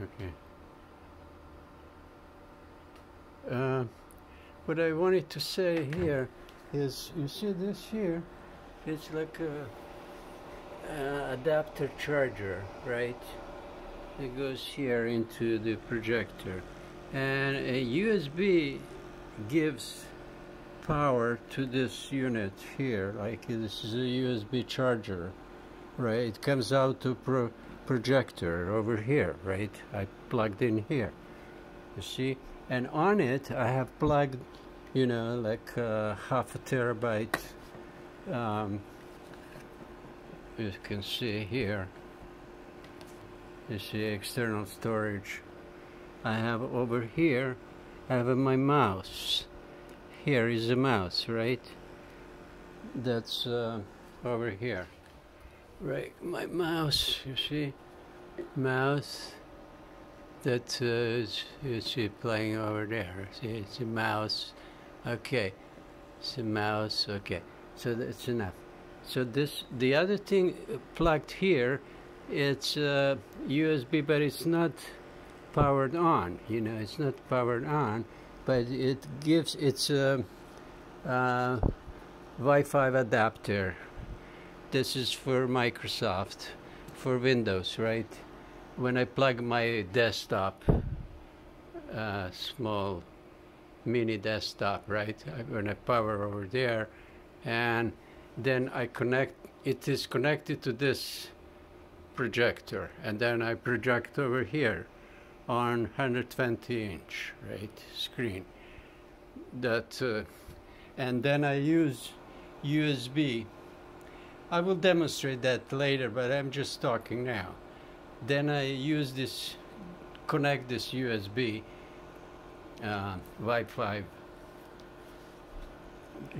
Okay. Uh, what I wanted to say here is, you see this here? It's like a, a adapter charger, right? It goes here into the projector, and a USB gives power to this unit here. Like this is a USB charger, right? It comes out to pro projector over here, right? I plugged in here. You see? And on it, I have plugged, you know, like uh, half a terabyte. Um, you can see here. You see external storage. I have over here, I have my mouse. Here is a mouse, right? That's uh, over here. Right, my mouse, you see? Mouse that uh, is, you see playing over there. See, it's a mouse. Okay, it's a mouse. Okay, so that's enough. So this, the other thing plugged here, it's uh, USB, but it's not powered on. You know, it's not powered on, but it gives it's a, a Wi-Fi adapter. This is for Microsoft, for Windows, right? when I plug my desktop, uh, small mini desktop, right? When I power over there, and then I connect, it is connected to this projector, and then I project over here on 120 inch, right, screen. That, uh, and then I use USB. I will demonstrate that later, but I'm just talking now then I use this, connect this USB uh, Wi-Fi.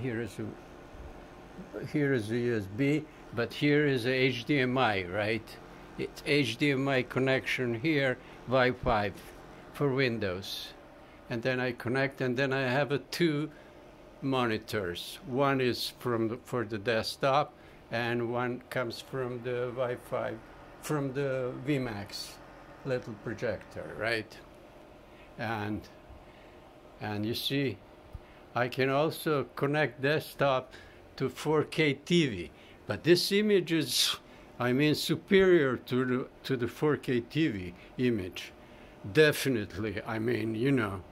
Here is a, here is the USB, but here is a HDMI, right? It's HDMI connection here, Wi-Fi for Windows. And then I connect, and then I have a two monitors. One is from the, for the desktop, and one comes from the Wi-Fi from the Wemax little projector, right? And and you see, I can also connect desktop to 4K TV, but this image is, I mean, superior to the to the 4K TV image. Definitely, I mean, you know,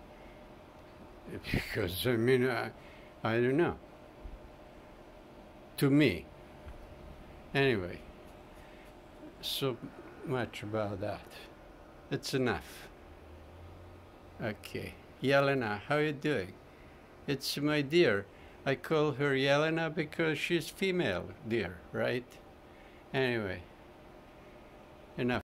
because I mean, I, I don't know. To me, anyway so much about that. It's enough. Okay. Yelena, how are you doing? It's my dear. I call her Yelena because she's female, dear, right? Anyway, enough.